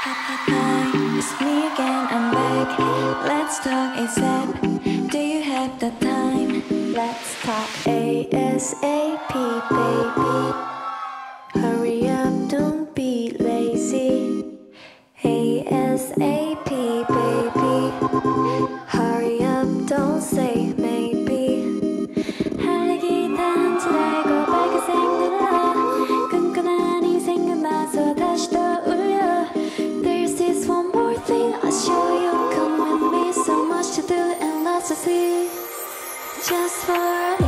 It's me again, I'm back. Let's talk ASAP. Do you have the time? Let's talk ASAP, baby. ecstasy just for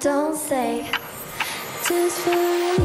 don't say just for you.